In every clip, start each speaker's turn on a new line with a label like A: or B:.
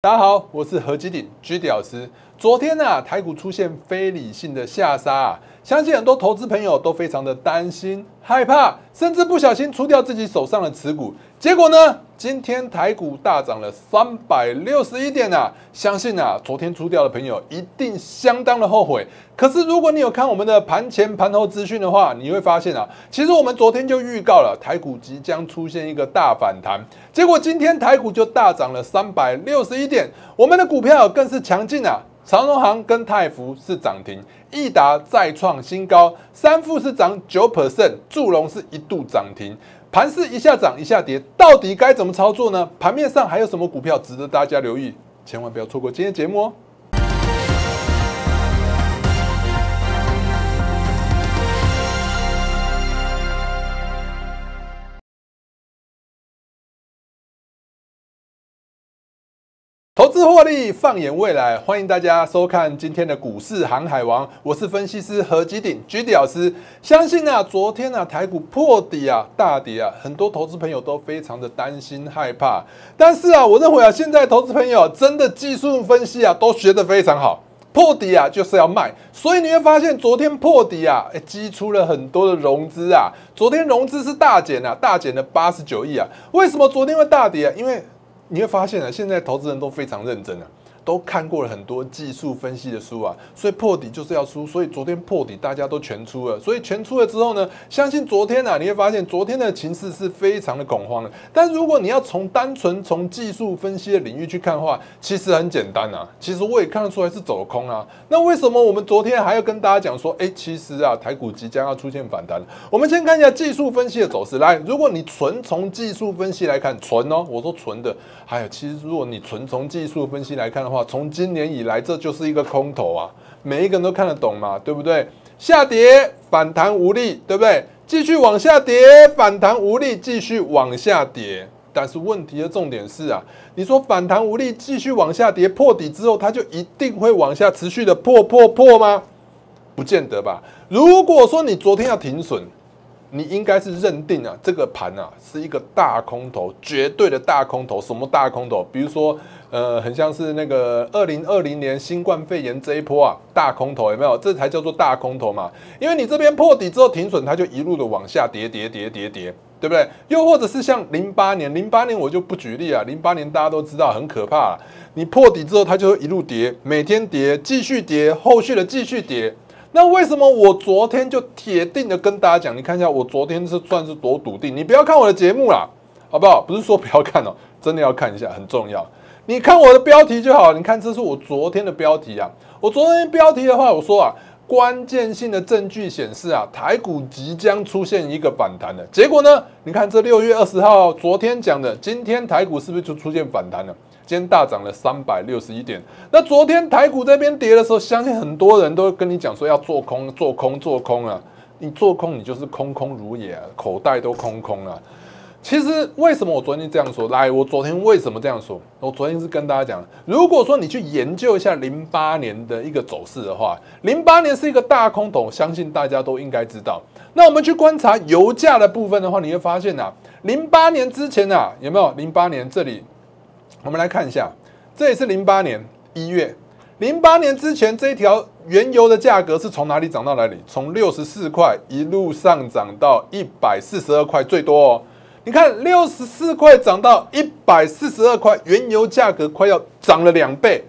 A: 大家好，我是何基鼎 G 屌师。昨天呢、台股出现非理性的下杀啊，相信很多投资朋友都非常的担心、害怕，甚至不小心出掉自己手上的持股。结果呢，今天台股大涨了三百六十一点啊！相信啊，昨天出掉的朋友一定相当的后悔。可是如果你有看我们的盘前盘后资讯的话，你会发现啊，其实我们昨天就预告了台股即将出现一个大反弹，结果今天台股就大涨了三百六十一点，我们的股票更是强劲啊！长荣行跟泰福是涨停，益达再创新高，三富是涨九 percent，祝融是一度涨停。盘是一下涨一下跌，到底该怎么操作呢？盘面上还有什么股票值得大家留意？千万不要错过今天节目哦！资获利，放眼未来，欢迎大家收看今天的股市航海王，我是分析师何基鼎 G 老师。相信啊，昨天啊台股破底啊大跌啊，很多投资朋友都非常的担心害怕。但是啊，我认为啊，现在投资朋友真的技术分析啊都学得非常好。破底啊，就是要卖，所以你会发现昨天破底啊，哎，激出了很多的融资啊。昨天融资是大减啊，大减了八十九亿啊。为什么昨天会大跌啊？因为你会发现啊，现在投资人都非常认真啊，都看过了很多技术分析的书啊，所以破底就是要出，所以昨天破底大家都全出了，所以全出了之后呢，相信昨天啊，你会发现昨天的情势是非常的恐慌的。但如果你要从单纯从技术分析的领域去看的话，其实很简单啊，其实我也看得出来是走空啊。那为什么我们昨天还要跟大家讲说，哎，其实啊，台股即将要出现反弹？我们先看一下技术分析的走势。来，如果你纯从技术分析来看，纯哦，我说纯的。还有，其实如果你纯从技术分析来看的话，从今年以来，这就是一个空头啊，每一个人都看得懂嘛，对不对？下跌反弹无力，对不对？继续往下跌，反弹无力，继续往下跌。但是问题的重点是啊，你说反弹无力，继续往下跌，破底之后，它就一定会往下持续的破破破吗？不见得吧。如果说你昨天要停损，你应该是认定啊，这个盘啊是一个大空头，绝对的大空头。什么大空头？比如说，呃，很像是那个二零二零年新冠肺炎这一波啊，大空头有没有？这才叫做大空头嘛。因为你这边破底之后停损，它就一路的往下跌，跌，跌，跌，跌，对不对？又或者是像零八年，零八年我就不举例啊，零八年大家都知道很可怕，你破底之后它就会一路跌，每天跌，继续跌，后续的继续跌。那为什么我昨天就铁定的跟大家讲？你看一下，我昨天是算是多笃定。你不要看我的节目啦，好不好？不是说不要看哦，真的要看一下，很重要。你看我的标题就好。你看，这是我昨天的标题啊。我昨天标题的话，我说啊，关键性的证据显示啊，台股即将出现一个反弹的结果呢？你看这六月二十号昨天讲的，今天台股是不是就出现反弹了？今天大涨了三百六十一点。那昨天台股这边跌的时候，相信很多人都跟你讲说要做空、做空、做空啊。你做空，你就是空空如也、啊，口袋都空空了。其实为什么我昨天这样说？来，我昨天为什么这样说？我昨天是跟大家讲，如果说你去研究一下零八年的一个走势的话，零八年是一个大空头，相信大家都应该知道。那我们去观察油价的部分的话，你会发现啊，零八年之前啊，有没有零八年这里？我们来看一下，这也是零八年一月，零八年之前这一条原油的价格是从哪里涨到哪里？从六十四块一路上涨到一百四十二块，最多哦。你看，六十四块涨到一百四十二块，原油价格快要涨了两倍。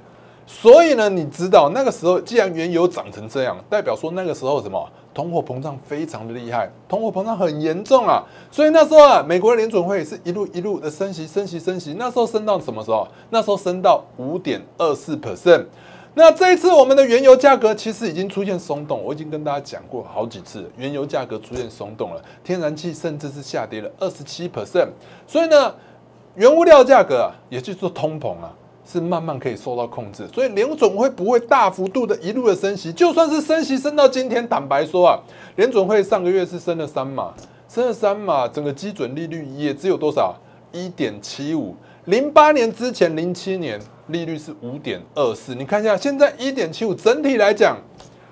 A: 所以呢，你知道那个时候，既然原油涨成这样，代表说那个时候什么？通货膨胀非常的厉害，通货膨胀很严重啊，所以那时候啊，美国的联准会是一路一路的升息，升息，升息。那时候升到什么时候？那时候升到五点二四 percent。那这一次我们的原油价格其实已经出现松动，我已经跟大家讲过好几次，原油价格出现松动了，天然气甚至是下跌了二十七 percent。所以呢，原物料价格啊，也就是通膨啊。是慢慢可以受到控制，所以联总会不会大幅度的一路的升息？就算是升息升到今天，坦白说啊，联准会上个月是升了三码，升了三码，整个基准利率也只有多少？一点七五。零八年之前，零七年利率是五点二四。你看一下，现在一点七五，整体来讲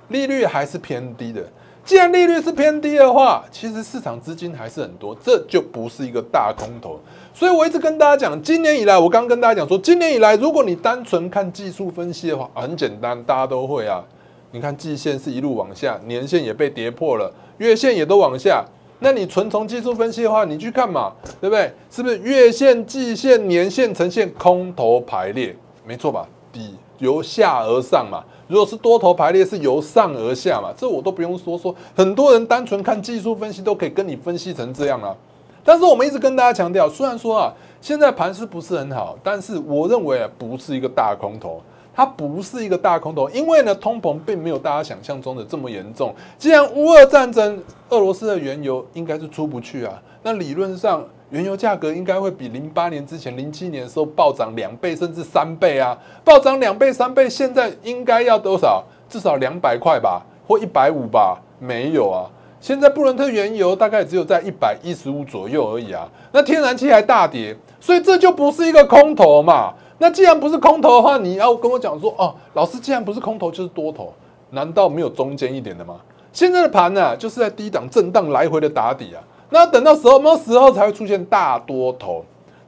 A: 利率还是偏低的。既然利率是偏低的话，其实市场资金还是很多，这就不是一个大空头。所以我一直跟大家讲，今年以来，我刚跟大家讲说，今年以来，如果你单纯看技术分析的话，很简单，大家都会啊。你看季线是一路往下，年线也被跌破了，月线也都往下。那你纯从技术分析的话，你去看嘛，对不对？是不是月线、季线、年线呈现空头排列？没错吧？底由下而上嘛。如果是多头排列，是由上而下嘛？这我都不用说说，很多人单纯看技术分析都可以跟你分析成这样啊。但是我们一直跟大家强调，虽然说啊，现在盘势不是很好，但是我认为啊，不是一个大空头，它不是一个大空头，因为呢，通膨并没有大家想象中的这么严重。既然乌俄战争，俄罗斯的原油应该是出不去啊，那理论上。原油价格应该会比零八年之前、零七年的时候暴涨两倍甚至三倍啊！暴涨两倍、三倍，现在应该要多少？至少两百块吧，或一百五吧？没有啊！现在布伦特原油大概只有在一百一十五左右而已啊！那天然气还大跌，所以这就不是一个空头嘛？那既然不是空头的话，你要跟我讲说哦，老师，既然不是空头就是多头，难道没有中间一点的吗？现在的盘呢，就是在低档震荡来回的打底啊！那等到什么时候才会出现大多头？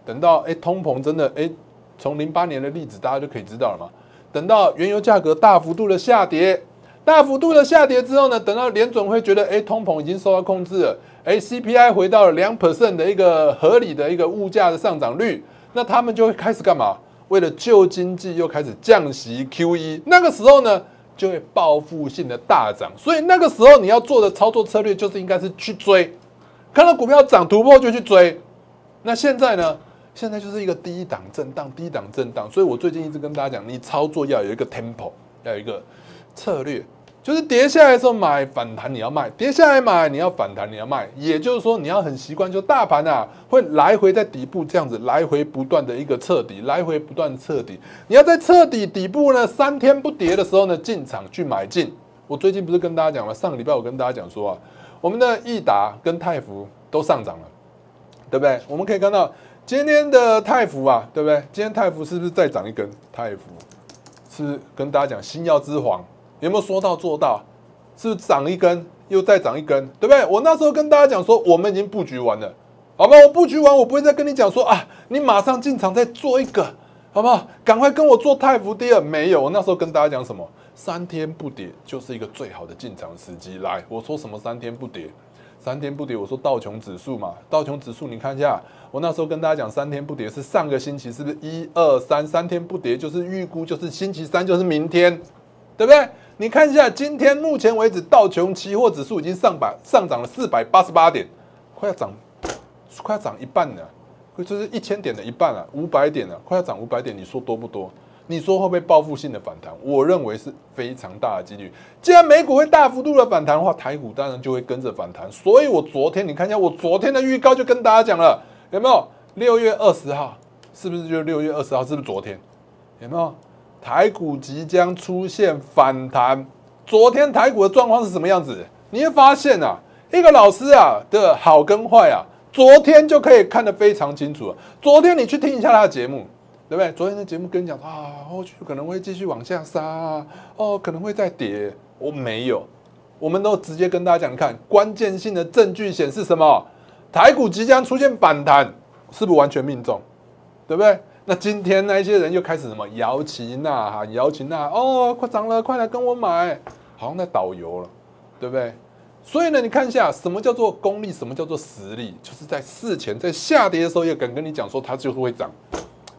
A: 等到哎通膨真的哎，从零八年的例子大家就可以知道了嘛。等到原油价格大幅度的下跌，大幅度的下跌之后呢，等到联准会觉得哎通膨已经受到控制了，哎 CPI 回到了两 percent 的一个合理的一个物价的上涨率，那他们就会开始干嘛？为了救经济又开始降息 QE，那个时候呢就会报复性的大涨。所以那个时候你要做的操作策略就是应该是去追。看到股票涨突破就去追，那现在呢？现在就是一个低档震荡，低档震荡。所以我最近一直跟大家讲，你操作要有一个 tempo，要有一个策略，就是跌下来的时候买，反弹你要卖；跌下来买，你要反弹你要卖。也就是说，你要很习惯，就大盘啊会来回在底部这样子来回不断的一个彻底，来回不断彻底。你要在彻底底部呢三天不跌的时候呢进场去买进。我最近不是跟大家讲了，上个礼拜我跟大家讲说啊。我们的益达跟泰福都上涨了，对不对？我们可以看到今天的泰福啊，对不对？今天泰福是不是再涨一根？泰福是跟大家讲星耀之皇有没有说到做到？是不是涨一根又再涨一根，对不对？我那时候跟大家讲说，我们已经布局完了，好吧？我布局完，我不会再跟你讲说啊，你马上进场再做一个，好不好？赶快跟我做泰福第二，没有。我那时候跟大家讲什么？三天不跌就是一个最好的进场时机。来，我说什么三天不跌？三天不跌，我说道琼指数嘛，道琼指数你看一下，我那时候跟大家讲三天不跌是上个星期，是不是一二三三天不跌就是预估就是星期三就是明天，对不对？你看一下今天目前为止道琼期货指数已经上百上涨了四百八十八点，快要涨快要涨一半了，就是一千点的一半了，五百点了，快要涨五百点，你说多不多？你说会不会报复性的反弹？我认为是非常大的几率。既然美股会大幅度的反弹的话，台股当然就会跟着反弹。所以我昨天你看一下，我昨天的预告就跟大家讲了，有没有？六月二十号是不是就六月二十号？是不是昨天？有没有？台股即将出现反弹。昨天台股的状况是什么样子？你会发现啊，一个老师啊的好跟坏啊，昨天就可以看得非常清楚了。昨天你去听一下他的节目。对不对？昨天的节目跟你讲啊，后续可能会继续往下杀，哦，可能会再跌。我没有，我们都直接跟大家讲，看关键性的证据显示什么？台股即将出现反弹，是不是完全命中？对不对？那今天那一些人又开始什么摇旗呐喊，摇旗呐，哦，快涨了，快来跟我买，好像在导游了，对不对？所以呢，你看一下什么叫做功力，什么叫做实力，就是在事前在下跌的时候也敢跟你讲说它就是会涨。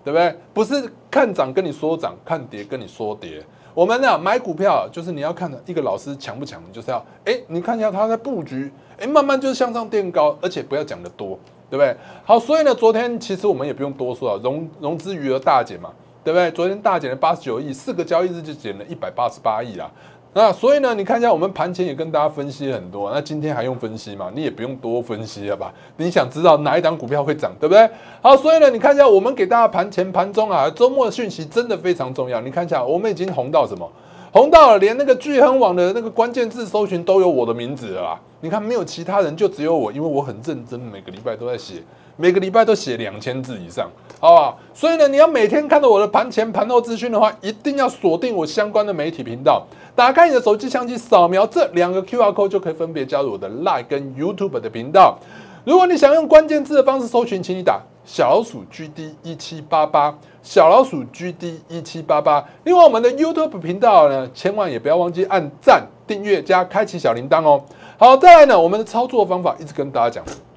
A: 对不对？不是看涨跟你说涨，看跌跟你说跌。我们呢买股票就是你要看的一个老师强不强，就是要哎，你看一下他在布局，哎，慢慢就是向上垫高，而且不要讲的多，对不对？好，所以呢，昨天其实我们也不用多说啊，融融资余额大减嘛，对不对？昨天大减了八十九亿，四个交易日就减了一百八十八亿啦。那所以呢，你看一下我们盘前也跟大家分析很多，那今天还用分析吗？你也不用多分析了吧？你想知道哪一档股票会涨，对不对？好，所以呢，你看一下我们给大家盘前、盘中啊，周末的讯息真的非常重要。你看一下，我们已经红到什么？红到了连那个聚亨网的那个关键字搜寻都有我的名字了。你看，没有其他人，就只有我，因为我很认真，每个礼拜都在写。每个礼拜都写两千字以上，好不好？所以呢，你要每天看到我的盘前盘后资讯的话，一定要锁定我相关的媒体频道。打开你的手机相机，扫描这两个 QR code 就可以分别加入我的 Line 跟 YouTube 的频道。如果你想用关键字的方式搜寻，请你打小老鼠 GD 一七八八，小老鼠 GD 一七八八。另外，我们的 YouTube 频道呢，千万也不要忘记按赞、订阅加开启小铃铛哦。好，再来呢，我们的操作方法一直跟大家讲。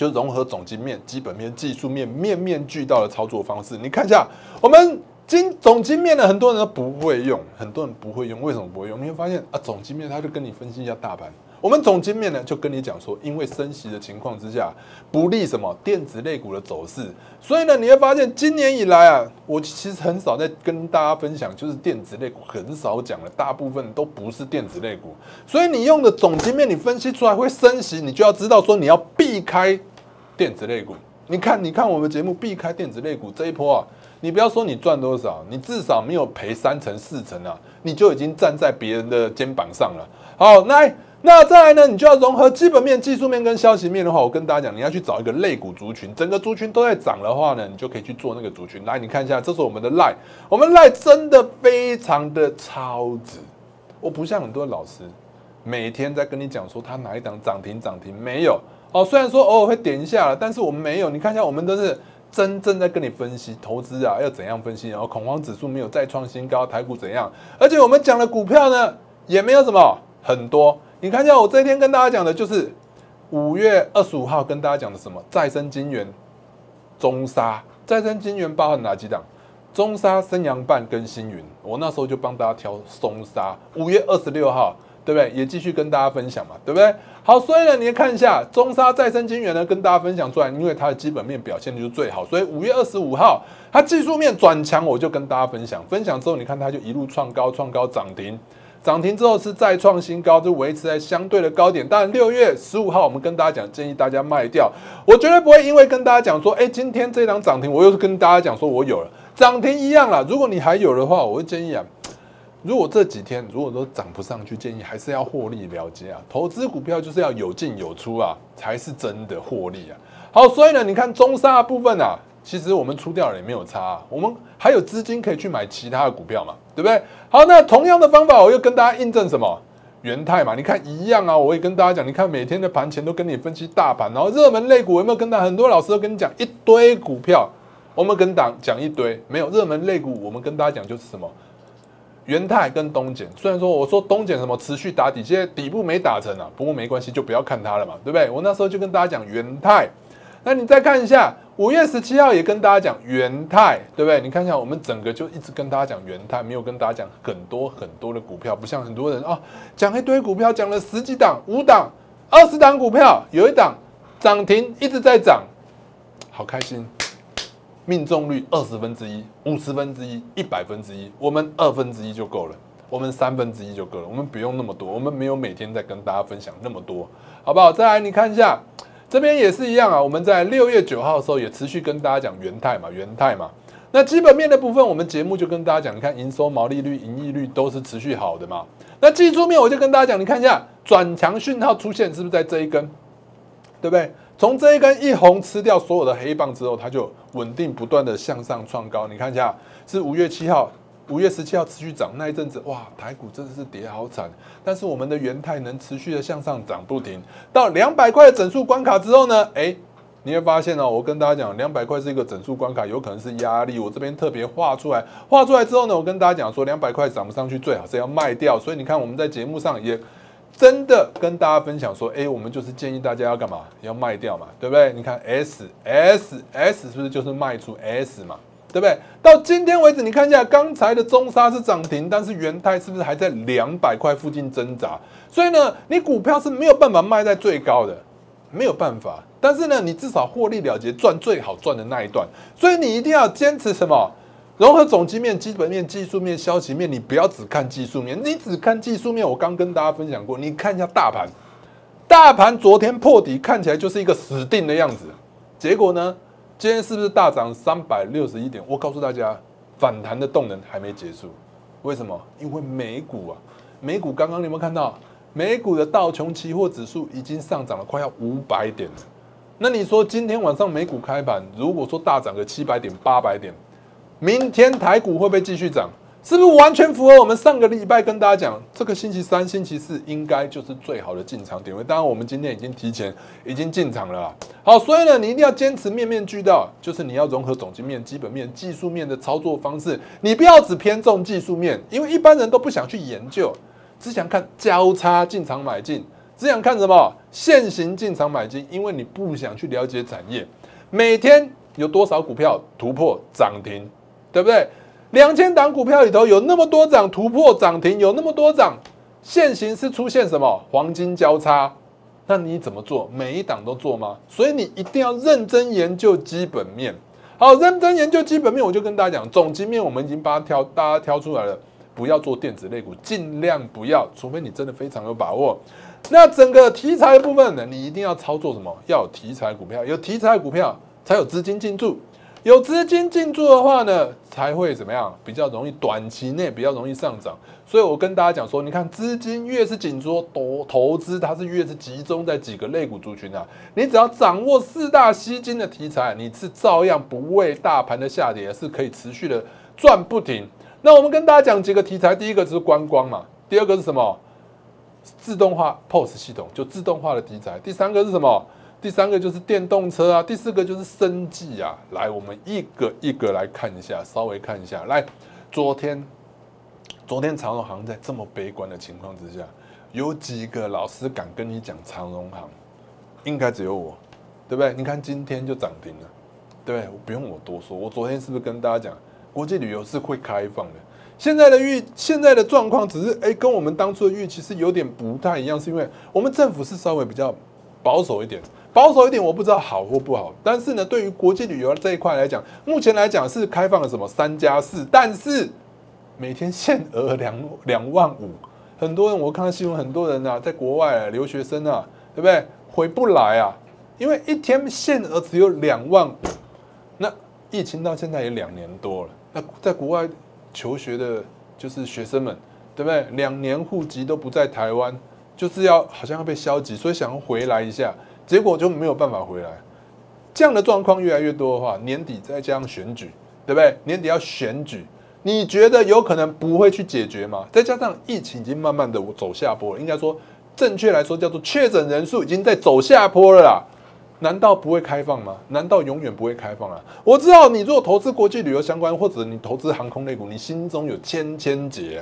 A: 就融合总经面、基本面、技术面，面面俱到的操作方式。你看一下，我们经总经面呢，很多人都不会用，很多人不会用，为什么不会用？你会发现啊，总经面他就跟你分析一下大盘。我们总经面呢，就跟你讲说，因为升息的情况之下，不利什么电子类股的走势。所以呢，你会发现今年以来啊，我其实很少在跟大家分享，就是电子类股很少讲了，大部分都不是电子类股。所以你用的总经面，你分析出来会升息，你就要知道说你要避开。电子类股，你看，你看我们节目避开电子类股这一波啊，你不要说你赚多少，你至少没有赔三成四成啊，你就已经站在别人的肩膀上了。好，来，那再来呢，你就要融合基本面、技术面跟消息面的话，我跟大家讲，你要去找一个类股族群，整个族群都在涨的话呢，你就可以去做那个族群。来，你看一下，这是我们的赖，我们赖真的非常的超值，我不像很多老师每天在跟你讲说他哪一档涨停涨停没有。哦，虽然说偶尔会点一下了，但是我们没有。你看一下，我们都是真正在跟你分析投资啊，要怎样分析。然后恐慌指数没有再创新高，台股怎样？而且我们讲的股票呢，也没有什么很多。你看一下，我这一天跟大家讲的就是五月二十五号跟大家讲的什么？再生金源、中沙、再生金源包含哪几档？中沙、升阳半跟星云。我那时候就帮大家挑中沙。五月二十六号。对不对？也继续跟大家分享嘛，对不对？好，所以呢，你看一下中沙再生金源呢，跟大家分享出来，因为它的基本面表现就是最好，所以五月二十五号它技术面转强，我就跟大家分享。分享之后，你看它就一路创高，创高涨停，涨停之后是再创新高，就维持在相对的高点。但六月十五号，我们跟大家讲，建议大家卖掉。我绝对不会因为跟大家讲说，哎，今天这档涨停，我又跟大家讲说我有了涨停一样了。如果你还有的话，我会建议啊。如果这几天如果都涨不上去，建议还是要获利了结啊！投资股票就是要有进有出啊，才是真的获利啊！好，所以呢，你看中沙部分啊，其实我们出掉了也没有差，我们还有资金可以去买其他的股票嘛，对不对？好，那同样的方法，我又跟大家印证什么？元泰嘛，你看一样啊！我也跟大家讲，你看每天的盘前都跟你分析大盘，然后热门类股有没有跟大很多老师都跟你讲一堆股票，我们跟党讲一堆，没有热门类股，我们跟大家讲就是什么？元泰跟东碱，虽然说我说东碱什么持续打底，现在底部没打成啊，不过没关系，就不要看它了嘛，对不对？我那时候就跟大家讲元泰，那你再看一下五月十七号也跟大家讲元泰，对不对？你看一下我们整个就一直跟大家讲元泰，没有跟大家讲很多很多的股票，不像很多人啊讲一堆股票，讲了十几档、五档、二十档股票，有一档涨停一直在涨，好开心。命中率二十分之一、五十分之一、一百分之一，我们二分之一就够了，我们三分之一就够了，我们不用那么多，我们没有每天在跟大家分享那么多，好不好？再来你看一下，这边也是一样啊，我们在六月九号的时候也持续跟大家讲元泰嘛，元泰嘛，那基本面的部分，我们节目就跟大家讲，你看营收、毛利率、盈利率都是持续好的嘛。那技术面我就跟大家讲，你看一下转强讯号出现是不是在这一根，对不对？从这一根一红吃掉所有的黑棒之后，它就稳定不断的向上创高。你看一下，是五月七号、五月十七号持续涨那一阵子，哇，台股真的是跌好惨。但是我们的元泰能持续的向上涨不停，到两百块的整数关卡之后呢，哎，你会发现哦，我跟大家讲，两百块是一个整数关卡，有可能是压力。我这边特别画出来，画出来之后呢，我跟大家讲说，两百块涨不上去，最好是要卖掉。所以你看，我们在节目上也。真的跟大家分享说，哎，我们就是建议大家要干嘛？要卖掉嘛，对不对？你看 S S S 是不是就是卖出 S 嘛，对不对？到今天为止，你看一下刚才的中沙是涨停，但是元泰是不是还在两百块附近挣扎？所以呢，你股票是没有办法卖在最高的，没有办法。但是呢，你至少获利了结，赚最好赚的那一段。所以你一定要坚持什么？融合总基面、基本面、技术面、消息面，你不要只看技术面，你只看技术面。我刚跟大家分享过，你看一下大盘，大盘昨天破底，看起来就是一个死定的样子。结果呢，今天是不是大涨三百六十一点？我告诉大家，反弹的动能还没结束。为什么？因为美股啊，美股刚刚你有没有看到？美股的道琼期货指数已经上涨了快要五百点了。那你说今天晚上美股开盘，如果说大涨个七百点、八百点，明天台股会不会继续涨？是不是完全符合我们上个礼拜跟大家讲，这个星期三、星期四应该就是最好的进场点位？当然，我们今天已经提前已经进场了啦。好，所以呢，你一定要坚持面面俱到，就是你要融合总经面、基本面、技术面的操作方式，你不要只偏重技术面，因为一般人都不想去研究，只想看交叉进场买进，只想看什么现行进场买进，因为你不想去了解产业，每天有多少股票突破涨停，对不对？两千档股票里头有那么多涨突破涨停，有那么多涨，现行是出现什么黄金交叉？那你怎么做？每一档都做吗？所以你一定要认真研究基本面。好，认真研究基本面，我就跟大家讲，总基面我们已经把它挑，大家挑出来了，不要做电子类股，尽量不要，除非你真的非常有把握。那整个题材部分呢，你一定要操作什么？要有题材股票，有题材股票才有资金进驻。有资金进驻的话呢，才会怎么样？比较容易短期内比较容易上涨。所以我跟大家讲说，你看资金越是紧缩，投投资它是越是集中在几个类股族群啊。你只要掌握四大吸金的题材，你是照样不为大盘的下跌，是可以持续的赚不停。那我们跟大家讲几个题材，第一个是观光嘛，第二个是什么？自动化 POS 系统就自动化的题材，第三个是什么？第三个就是电动车啊，第四个就是生计啊。来，我们一个一个来看一下，稍微看一下。来，昨天，昨天长荣行在这么悲观的情况之下，有几个老师敢跟你讲长荣行？应该只有我，对不对？你看今天就涨停了，对不对？不用我多说，我昨天是不是跟大家讲，国际旅游是会开放的？现在的预，现在的状况只是，哎，跟我们当初的预期是有点不太一样，是因为我们政府是稍微比较保守一点。保守一点，我不知道好或不好。但是呢，对于国际旅游这一块来讲，目前来讲是开放了什么三加四，但是每天限额两两万五。很多人我看到新闻，很多人啊，在国外留学生啊，对不对？回不来啊，因为一天限额只有两万五。那疫情到现在也两年多了，那在国外求学的，就是学生们，对不对？两年户籍都不在台湾，就是要好像要被消极，所以想要回来一下。结果就没有办法回来，这样的状况越来越多的话，年底再加上选举，对不对？年底要选举，你觉得有可能不会去解决吗？再加上疫情已经慢慢的走下坡了，应该说正确来说叫做确诊人数已经在走下坡了啦，难道不会开放吗？难道永远不会开放啊？我知道你如果投资国际旅游相关，或者你投资航空类股，你心中有千千结。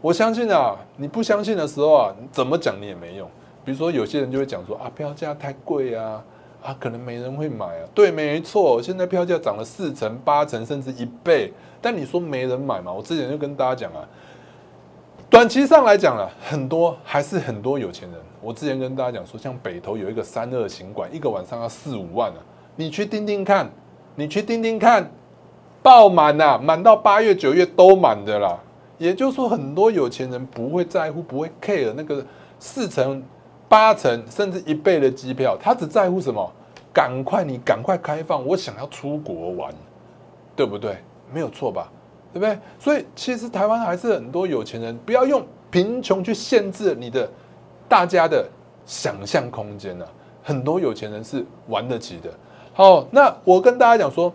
A: 我相信啊，你不相信的时候啊，怎么讲你也没用。比如说，有些人就会讲说啊，票价太贵啊，啊，可能没人会买啊。对，没错，现在票价涨了四成、八成，甚至一倍。但你说没人买嘛？我之前就跟大家讲啊，短期上来讲了，很多还是很多有钱人。我之前跟大家讲说，像北投有一个三二行馆，一个晚上要四五万啊。你去盯盯看，你去盯盯看，爆满呐，满到八月、九月都满的啦。也就是说，很多有钱人不会在乎，不会 care 那个四成。八成甚至一倍的机票，他只在乎什么？赶快你赶快开放，我想要出国玩，对不对？没有错吧？对不对？所以其实台湾还是很多有钱人，不要用贫穷去限制你的大家的想象空间呢。很多有钱人是玩得起的。好，那我跟大家讲说，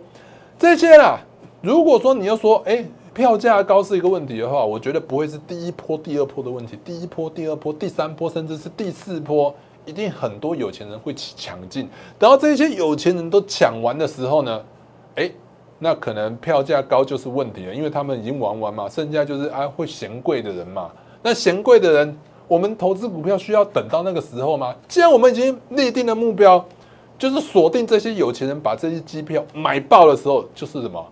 A: 这些啦，如果说你要说，哎。票价高是一个问题的话，我觉得不会是第一波、第二波的问题。第一波、第二波、第三波，甚至是第四波，一定很多有钱人会抢进。等到这些有钱人都抢完的时候呢，哎，那可能票价高就是问题了，因为他们已经玩完嘛，剩下就是啊会嫌贵的人嘛。那嫌贵的人，我们投资股票需要等到那个时候吗？既然我们已经立定了目标，就是锁定这些有钱人把这些机票买爆的时候，就是什么？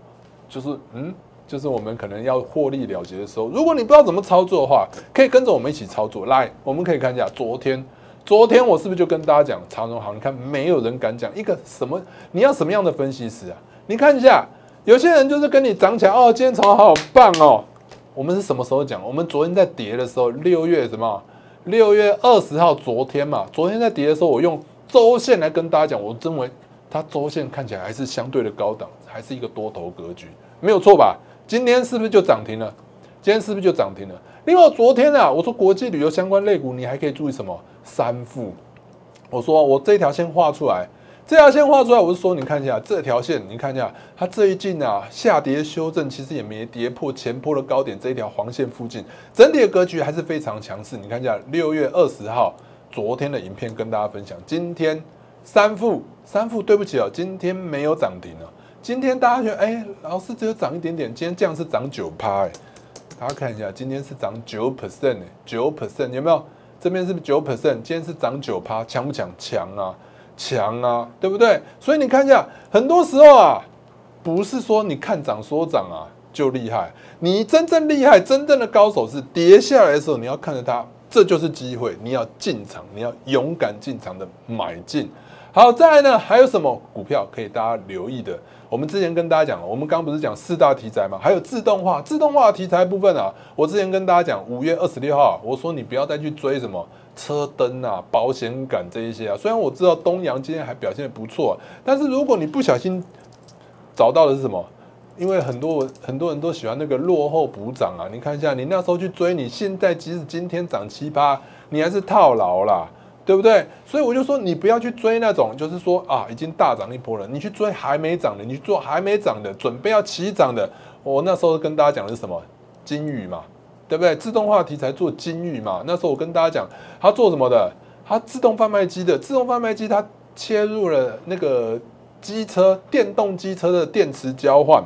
A: 就是嗯。就是我们可能要获利了结的时候，如果你不知道怎么操作的话，可以跟着我们一起操作。来，我们可以看一下昨天，昨天我是不是就跟大家讲长荣行？你看没有人敢讲一个什么？你要什么样的分析师啊？你看一下，有些人就是跟你讲起来哦，今天长荣好棒哦。我们是什么时候讲？我们昨天在跌的时候，六月什么？六月二十号，昨天嘛。昨天在跌的时候，我用周线来跟大家讲，我认为它周线看起来还是相对的高档，还是一个多头格局，没有错吧？今天是不是就涨停了？今天是不是就涨停了？另外，昨天啊，我说国际旅游相关类股，你还可以注意什么？三富。我说我这条线画出来，这条线画出来，我是说，你看一下这条线，你看一下它这一进啊下跌修正，其实也没跌破前坡的高点这一条黄线附近，整体的格局还是非常强势。你看一下六月二十号昨天的影片跟大家分享，今天三副三副，对不起哦，今天没有涨停哦。今天大家觉得，哎，老师只有涨一点点，今天这样是涨九趴，哎，大家看一下，今天是涨九 percent 哎，九 percent 有没有？这边是不是九 percent？今天是涨九趴，强不强？强啊！强啊，对不对？所以你看一下，很多时候啊，不是说你看涨说涨啊就厉害，你真正厉害、真正的高手是跌下来的时候，你要看着它，这就是机会，你要进场，你要勇敢进场的买进。好，再来呢，还有什么股票可以大家留意的？我们之前跟大家讲，我们刚不是讲四大题材嘛？还有自动化，自动化题材部分啊，我之前跟大家讲，五月二十六号，我说你不要再去追什么。车灯啊，保险杆这一些啊，虽然我知道东阳今天还表现的不错，但是如果你不小心找到的是什么？因为很多很多人都喜欢那个落后补涨啊，你看一下，你那时候去追，你现在即使今天涨七八，你还是套牢啦，对不对？所以我就说，你不要去追那种，就是说啊，已经大涨一波了，你去追还没涨的，你去做还没涨的，准备要起涨的。我那时候跟大家讲的是什么？金宇嘛。对不对？自动化题材做金玉嘛？那时候我跟大家讲，它做什么的？它自动贩卖机的自动贩卖机，它切入了那个机车电动机车的电池交换，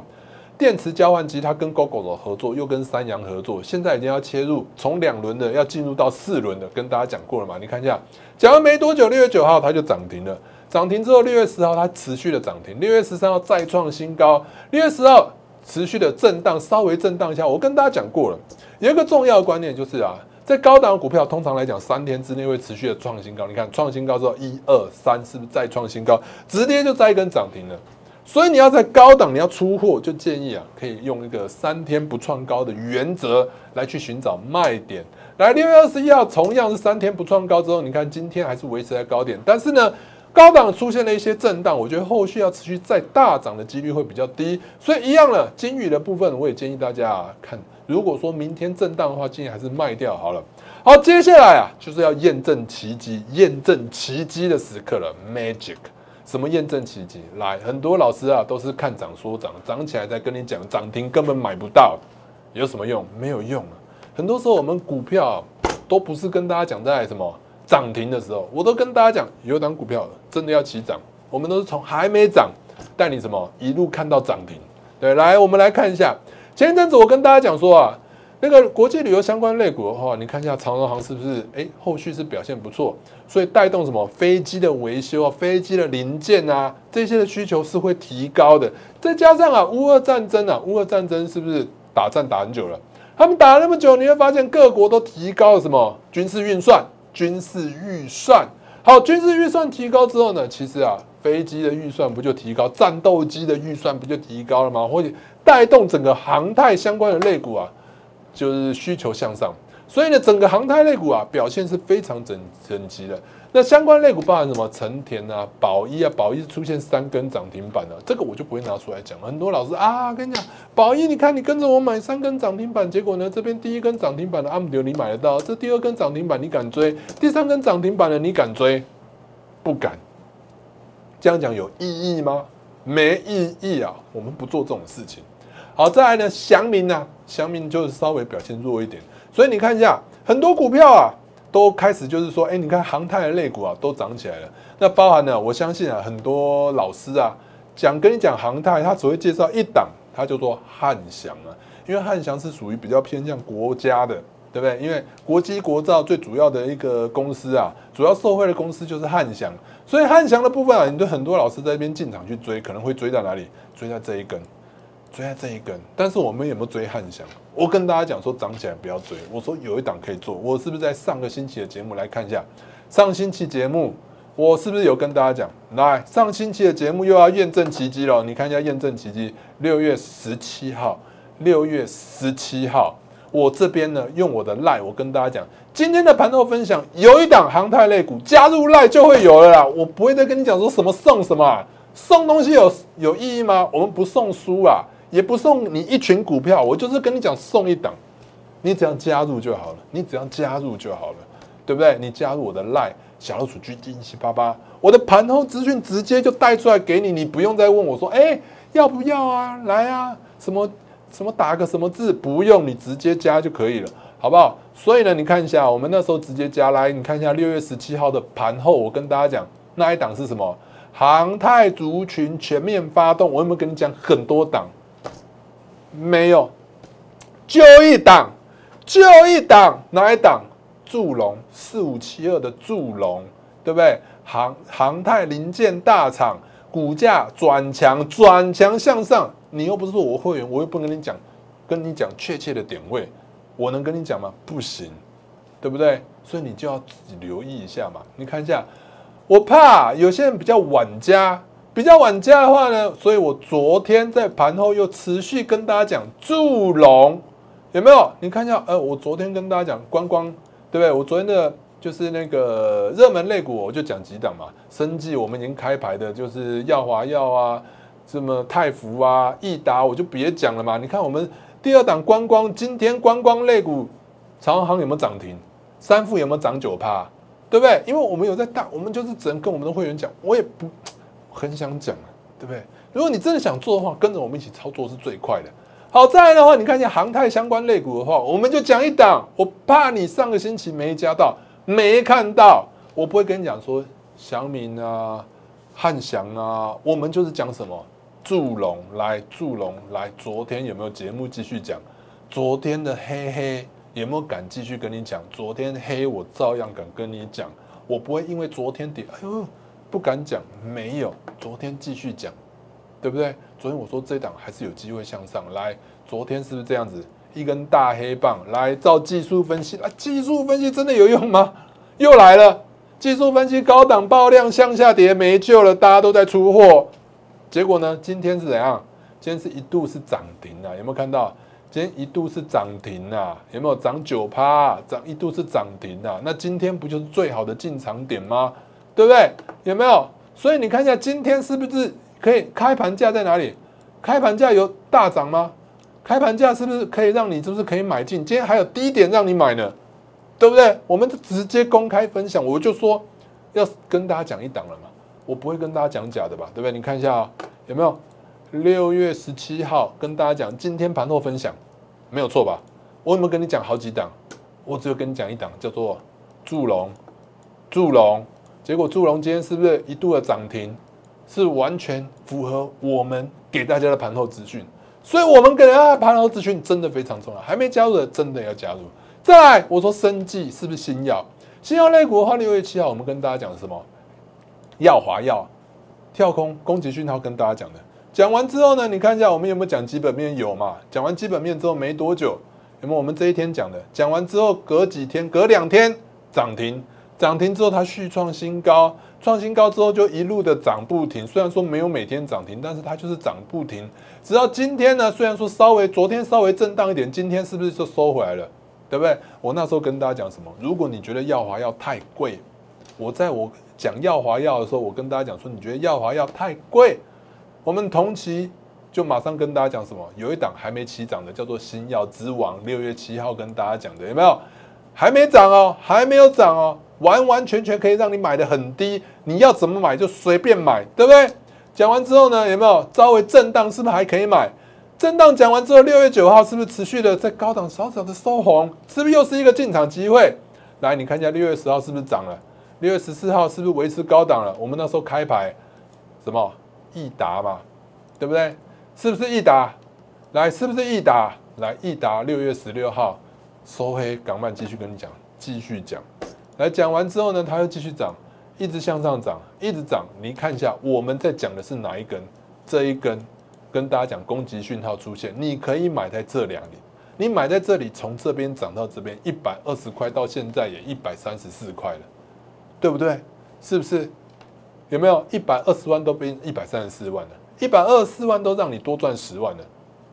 A: 电池交换机，它跟 GOGO 的合作，又跟三洋合作，现在已经要切入，从两轮的要进入到四轮的，跟大家讲过了嘛？你看一下，讲完没多久，六月九号它就涨停了，涨停之后，六月十号它持续的涨停，六月十三号再创新高，六月十号。持续的震荡，稍微震荡一下。我跟大家讲过了，有一个重要的观念就是啊，在高档股票，通常来讲，三天之内会持续的创新高。你看，创新高之后，一二三，是不是再创新高？直接就再一根涨停了。所以你要在高档你要出货，就建议啊，可以用一个三天不创高的原则来去寻找卖点。来，六月二十一号，同样是三天不创高之后，你看今天还是维持在高点，但是呢。高档出现了一些震荡，我觉得后续要持续再大涨的几率会比较低，所以一样了。金宇的部分，我也建议大家啊，看，如果说明天震荡的话，建议还是卖掉好了。好，接下来啊，就是要验证奇迹、验证奇迹的时刻了。Magic，什么验证奇迹？来，很多老师啊，都是看涨说涨，涨起来再跟你讲涨停根本买不到，有什么用？没有用啊。很多时候我们股票都不是跟大家讲在什么。涨停的时候，我都跟大家讲，有档股票真的要起涨，我们都是从还没涨带你什么一路看到涨停。对，来我们来看一下，前一阵子我跟大家讲说啊，那个国际旅游相关类股的话，你看一下长荣航是不是？哎，后续是表现不错，所以带动什么飞机的维修啊、飞机的零件啊这些的需求是会提高的。再加上啊，乌俄战争啊，乌俄战争是不是打战打很久了？他们打了那么久，你会发现各国都提高了什么军事运算。军事预算好，军事预算提高之后呢，其实啊，飞机的预算不就提高，战斗机的预算不就提高了吗？或者带动整个航太相关的类股啊，就是需求向上。所以呢，整个航太类股啊，表现是非常整整齐的。那相关类股包含什么？成田啊、宝一啊，宝一出现三根涨停板了，这个我就不会拿出来讲。很多老师啊，跟你讲，宝一，你看你跟着我买三根涨停板，结果呢，这边第一根涨停板的阿姆迪你买得到，这第二根涨停板你敢追？第三根涨停板的你敢追？不敢。这样讲有意义吗？没意义啊，我们不做这种事情。好，再来呢，祥明啊，祥明就是稍微表现弱一点。所以你看一下，很多股票啊，都开始就是说，哎，你看航太的类股啊，都涨起来了。那包含呢，我相信啊，很多老师啊，讲跟你讲航太，他只会介绍一档，他就说汉翔啊，因为汉翔是属于比较偏向国家的，对不对？因为国机国造最主要的一个公司啊，主要受惠的公司就是汉翔，所以汉翔的部分啊，你对很多老师在这边进场去追，可能会追到哪里？追在这一根。追在这一根，但是我们有没有追汉翔？我跟大家讲说涨起来不要追。我说有一档可以做，我是不是在上个星期的节目来看一下？上星期节目我是不是有跟大家讲？来，上星期的节目又要验证奇迹了。你看一下验证奇迹，六月十七号，六月十七号，我这边呢用我的赖，我跟大家讲，今天的盘后分享有一档航太类股，加入赖就会有了啦。我不会再跟你讲说什么送什么，送东西有有意义吗？我们不送书啊。也不送你一群股票，我就是跟你讲送一档，你只要加入就好了，你只要加入就好了，对不对？你加入我的 Line 小老鼠 G D 七八八，我的盘后资讯直接就带出来给你，你不用再问我说，哎，要不要啊？来啊，什么什么打个什么字，不用，你直接加就可以了，好不好？所以呢，你看一下，我们那时候直接加来，你看一下六月十七号的盘后，我跟大家讲那一档是什么？航太族群全面发动，我有没有跟你讲很多档？没有，就一档，就一档，哪一档？祝龙四五七二的祝龙，对不对？航航太零件大厂，股价转强，转强向上。你又不是我会员，我又不能跟你讲，跟你讲确切的点位，我能跟你讲吗？不行，对不对？所以你就要自己留意一下嘛。你看一下。我怕有些人比较晚加，比较晚加的话呢，所以我昨天在盘后又持续跟大家讲祝龙有没有？你看一下，呃，我昨天跟大家讲观光，对不对？我昨天的就是那个热门类股，我就讲几档嘛。生技我们已经开牌的，就是耀华药啊，什么泰福啊、益达，我就别讲了嘛。你看我们第二档观光，今天观光类股，长航有没有涨停？三富有没有涨九趴？对不对？因为我们有在大，我们就是只能跟我们的会员讲，我也不很想讲啊，对不对？如果你真的想做的话，跟着我们一起操作是最快的。好，再来的话，你看一下航太相关类股的话，我们就讲一档。我怕你上个星期没加到，没看到，我不会跟你讲说祥明啊、汉翔啊，我们就是讲什么祝龙来，祝龙来。昨天有没有节目继续讲？昨天的黑黑。有没有敢继续跟你讲？昨天黑我照样敢跟你讲，我不会因为昨天跌，哎呦不敢讲，没有，昨天继续讲，对不对？昨天我说这档还是有机会向上来，昨天是不是这样子？一根大黑棒来照技术分析，啊，技术分析真的有用吗？又来了，技术分析高档爆量向下跌没救了，大家都在出货，结果呢？今天是怎样？今天是一度是涨停啊，有没有看到？今天一度是涨停啊，有没有涨九趴？涨一度是涨停啊，那今天不就是最好的进场点吗？对不对？有没有？所以你看一下今天是不是可以开盘价在哪里？开盘价有大涨吗？开盘价是不是可以让你是不是可以买进？今天还有低点让你买呢，对不对？我们就直接公开分享，我就说要跟大家讲一档了嘛，我不会跟大家讲假的吧？对不对？你看一下啊，有没有？六月十七号跟大家讲，今天盘后分享没有错吧？我有没有跟你讲好几档？我只有跟你讲一档，叫做祝龙，祝龙。结果祝融今天是不是一度的涨停？是完全符合我们给大家的盘后资讯。所以，我们给大家盘后资讯真的非常重要。还没加入的，真的要加入。再来，我说生技是不是新药？新药类股的话，六月七号我们跟大家讲什么？药华药跳空攻击讯号，跟大家讲的。讲完之后呢，你看一下我们有没有讲基本面？有嘛？讲完基本面之后没多久，有没有我们这一天讲的？讲完之后隔几天、隔两天涨停，涨停之后它续创新高，创新高之后就一路的涨不停。虽然说没有每天涨停，但是它就是涨不停。直到今天呢，虽然说稍微昨天稍微震荡一点，今天是不是就收回来了？对不对？我那时候跟大家讲什么？如果你觉得耀华药太贵，我在我讲耀华药的时候，我跟大家讲说，你觉得耀华药太贵？我们同期就马上跟大家讲什么？有一档还没起涨的，叫做新药之王。六月七号跟大家讲的，有没有？还没涨哦，还没有涨哦，完完全全可以让你买的很低。你要怎么买就随便买，对不对？讲完之后呢，有没有稍微震荡？是不是还可以买？震荡讲完之后，六月九号是不是持续的在高档小小的收红？是不是又是一个进场机会？来，你看一下六月十号是不是涨了？六月十四号是不是维持高档了？我们那时候开牌什么？易达嘛，对不对？是不是易达？来，是不是易达？来，易达六月十六号收黑，港漫继续跟你讲，继续讲。来讲完之后呢，它又继续涨，一直向上涨，一直涨。你看一下，我们在讲的是哪一根？这一根跟大家讲攻击讯号出现，你可以买在这两里。你买在这里，从这边涨到这边一百二十块，到现在也一百三十四块了，对不对？是不是？有没有一百二十万都变一百三十四万了？一百二十四万都让你多赚十万了，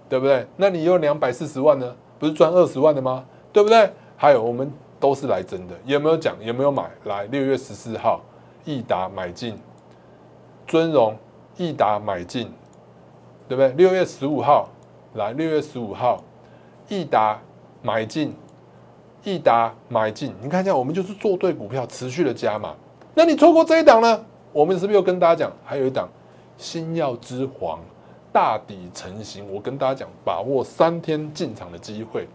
A: 对不对？那你有两百四十万呢？不是赚二十万的吗？对不对？还有我们都是来真的，有没有讲？有没有买？来六月十四号，益达买进，尊荣益达买进，对不对？六月十五号来六月十五号，益达买进，益达买进，你看一下，我们就是做对股票，持续的加码。那你错过这一档呢？我们是不是又跟大家讲，还有一档新药之皇大底成型？我跟大家讲，把握三天进场的机会，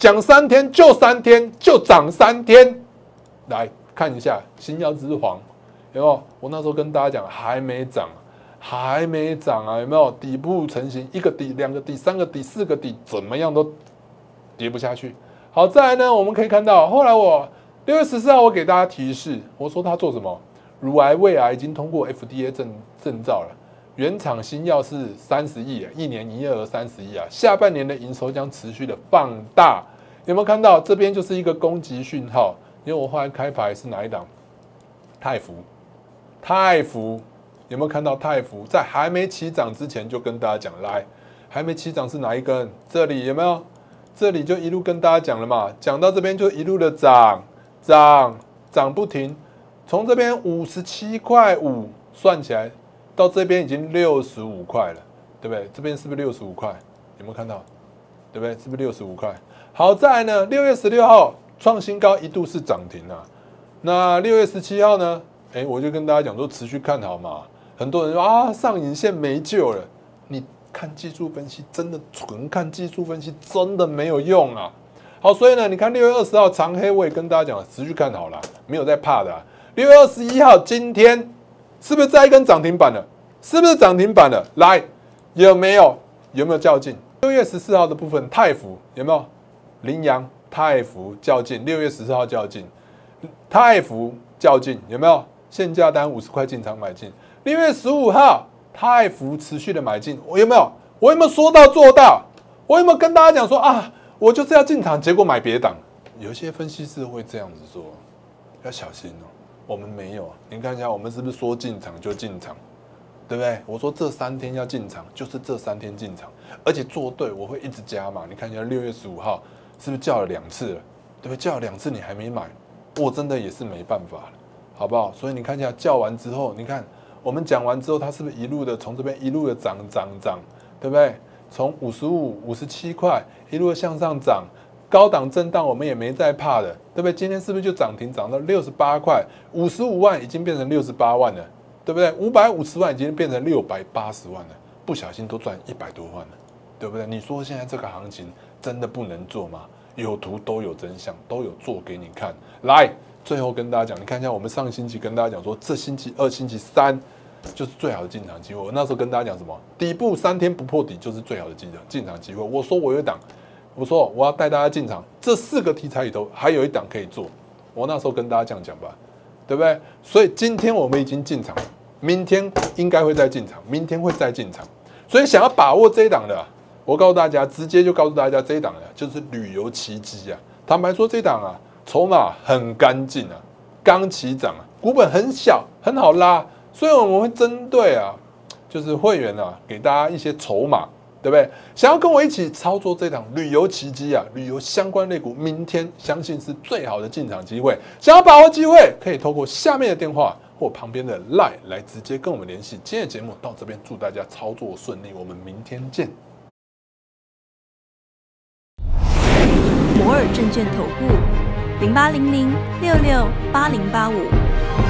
A: 讲三天就三天，就涨三天。来看一下新药之皇，有没有？我那时候跟大家讲，还没涨，还没涨啊？有没有？底部成型，一个底、两个底、三个底、四个底，怎么样都跌不下去。好，再来呢，我们可以看到，后来我六月十四号，我给大家提示，我说他做什么？乳癌、胃癌已经通过 FDA 证证照了，原厂新药是三十亿，一年营业额三十亿啊，下半年的营收将持续的放大。有没有看到这边就是一个攻击讯号？因为我后来开牌是哪一档？泰福，泰福有没有看到泰福在还没起涨之前就跟大家讲，来，还没起涨是哪一根？这里有没有？这里就一路跟大家讲了嘛，讲到这边就一路的涨，涨，涨不停。从这边五十七块五算起来，到这边已经六十五块了，对不对？这边是不是六十五块？有没有看到？对不对？是不是六十五块？好在呢，六月十六号创新高，一度是涨停啊。那六月十七号呢？哎，我就跟大家讲说，持续看好嘛。很多人说啊，上影线没救了。你看技术分析，真的纯看技术分析真的没有用啊。好，所以呢，你看六月二十号长黑，我也跟大家讲，持续看好了，没有在怕的。六月二十一号，今天是不是再一根涨停板了？是不是涨停板了？来，有没有？有没有较劲？六月十四号的部分，泰福有没有？羚羊泰福较劲。六月十四号较劲，泰福较劲有没有？限价单五十块进场买进。六月十五号，泰福持续的买进，我有没有？我有没有说到做到？我有没有跟大家讲说啊，我就是要进场，结果买别档？有些分析师会这样子说，要小心哦。我们没有，你看一下，我们是不是说进场就进场，对不对？我说这三天要进场，就是这三天进场，而且做对，我会一直加嘛。你看一下六月十五号是不是叫了两次了，对不对？叫了两次你还没买，我真的也是没办法了，好不好？所以你看一下叫完之后，你看我们讲完之后，它是不是一路的从这边一路的涨涨涨，对不对？从五十五、五十七块一路的向上涨。高档震荡，我们也没在怕的，对不对？今天是不是就涨停涨到六十八块？五十五万已经变成六十八万了，对不对？五百五十万已经变成六百八十万了，不小心都赚一百多万了，对不对？你说现在这个行情真的不能做吗？有图都有真相，都有做给你看。来，最后跟大家讲，你看一下，我们上个星期跟大家讲说，这星期二、星期三就是最好的进场机会。我那时候跟大家讲什么？底部三天不破底就是最好的进场进场机会。我说我有档。我说我要带大家进场，这四个题材里头还有一档可以做。我那时候跟大家这样讲吧，对不对？所以今天我们已经进场，明天应该会再进场，明天会再进场。所以想要把握这一档的，我告诉大家，直接就告诉大家这一档的就是旅游奇迹啊。坦白说，这档啊，筹码很干净啊，刚起涨啊，股本很小，很好拉。所以我们会针对啊，就是会员啊，给大家一些筹码。对不对？想要跟我一起操作这档旅游奇迹啊，旅游相关类股，明天相信是最好的进场机会。想要把握机会，可以透过下面的电话或旁边的 Line 来直接跟我们联系。今天的节目到这边，祝大家操作顺利，我们明天见。
B: 摩尔证券投顾零八零零六六八零八五。